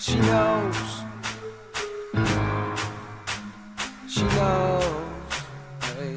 She knows. She knows. Hey.